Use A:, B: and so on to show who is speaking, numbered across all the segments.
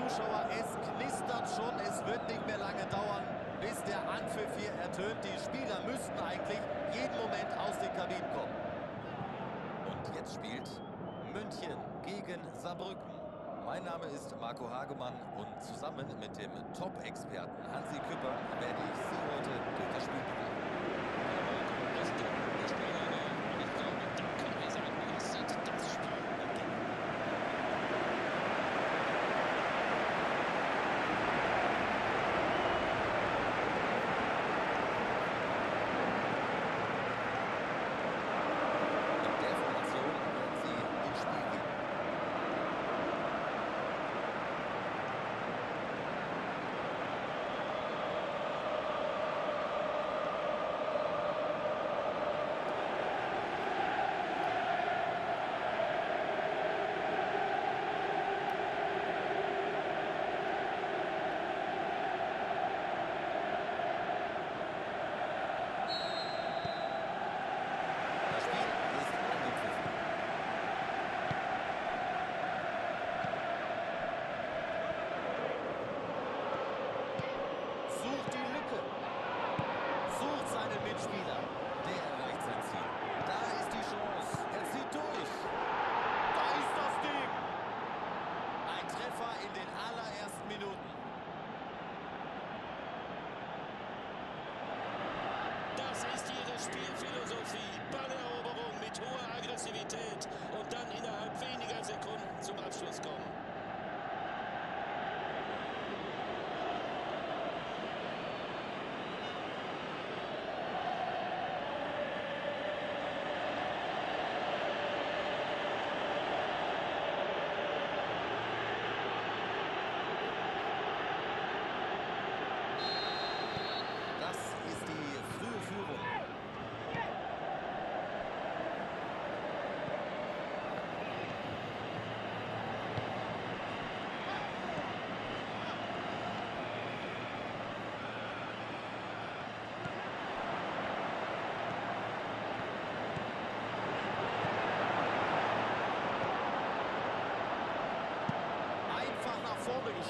A: Zuschauer, es knistert schon. Es wird nicht mehr lange dauern, bis der Anpfiff hier ertönt. Die Spieler müssten eigentlich jeden Moment aus den Kabinen kommen. Und jetzt spielt München gegen Saarbrücken. Mein Name ist Marco Hagemann und zusammen mit dem Top-Experten Hansi Küpper werde ich Sie heute durch das Spiel begleiten. Mit der Formation werden Sie ins Spiel gehen. Das Spiel ist angepfiffen. Sucht die Lücke. Sucht Mitspieler. Der erreicht sein Ziel. Da ist die Chance. Er zieht durch. Da ist das Ding. Ein Treffer in den allerersten Minuten.
B: Das ist ihre Spielphilosophie. Balleroberung mit hoher Aggressivität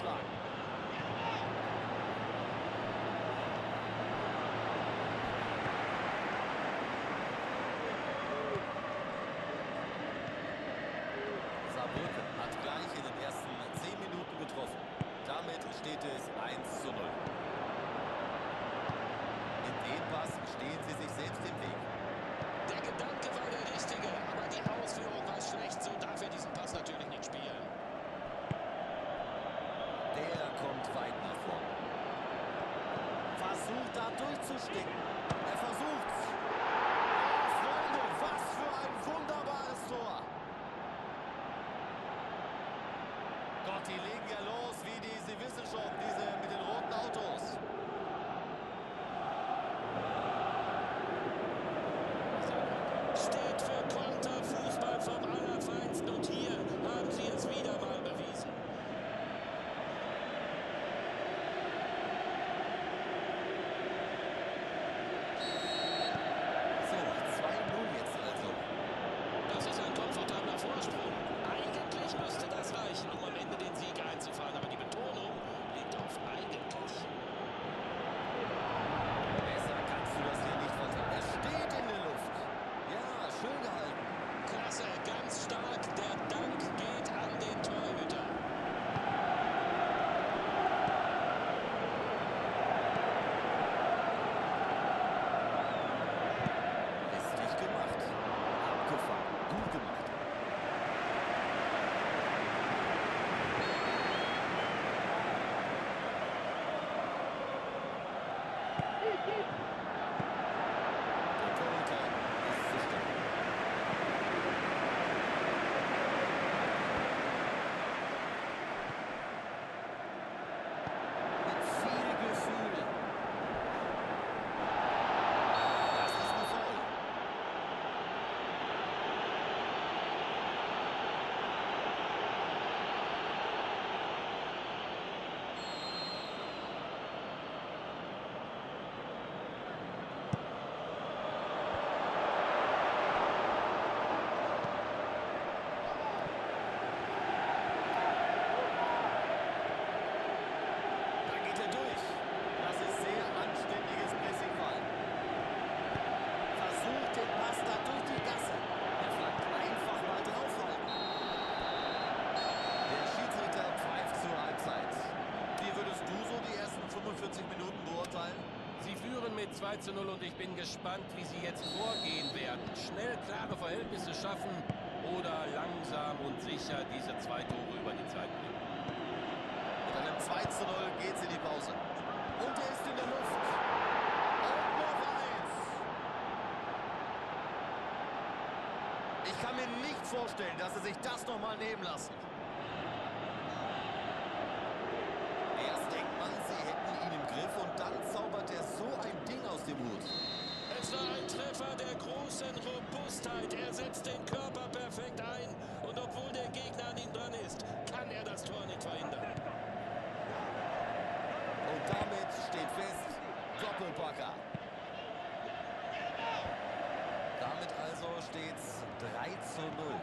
A: geschlagen. Saarbrücken hat gleich in den ersten 10 Minuten getroffen. Damit steht es 1 zu 0. Mit dem Pass stehen sie sich selbst im Weg.
B: Der Gedanke war der richtige, aber die Ausführung war schlecht. So darf er diesen Pass natürlich nicht spielen.
A: Der kommt weit nach vorn. Versucht da durchzusticken. Er versucht's. Oh, Freunde, was für ein wunderbares Tor. Gott, die legen ja los, wie die, Sie wissen schon, diese mit den roten Autos.
B: Steht für Konterfußball vom Allerfeinsten und hier haben sie es wieder mal bewiesen.
A: So, 2-0 jetzt also.
B: Das ist ein komfortabler Vorsprung. Eigentlich müsste das reichen, um am Ende den Sieg einzufahren, aber die Betonung liegt auf eigentlich.
A: Besser kannst du das hier nicht verteidigen. Er steht in der Luft. Ja, schön gehalten.
B: Klasse, ganz stark. Der Dank geht an den Torhüter.
A: Richtig gemacht. Abgefahren. Gut gemacht. Der Torhüter ist zu stark. Mit viel Gefühl. Das ist ein Foul.
B: Mit 2 zu 0 und ich bin gespannt, wie sie jetzt vorgehen werden. Schnell klare Verhältnisse schaffen oder langsam und sicher diese zwei Tore über die Zeit bringen.
A: Mit einem 2 zu 0 geht's in die Pause. Und er ist in der Luft. Und noch eins. Ich kann mir nicht vorstellen, dass sie sich das noch mal nehmen lassen. Erst denkt man, sie hätten ihn im Griff und dann zaubert er so ein Ding aus dem Hut.
B: Es war ein Treffer der großen Robustheit. Er setzt den Körper perfekt ein. Und obwohl der Gegner an ihm dran ist, kann er das Tor nicht verhindern.
A: Und damit steht fest, Doppelpacker. Damit also steht's 3 zu 0.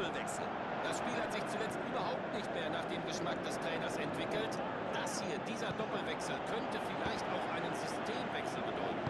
A: Doppelwechsel.
B: Das Spiel hat sich zuletzt überhaupt nicht mehr nach dem Geschmack des Trainers entwickelt. Das hier, dieser Doppelwechsel, könnte vielleicht auch einen Systemwechsel bedeuten.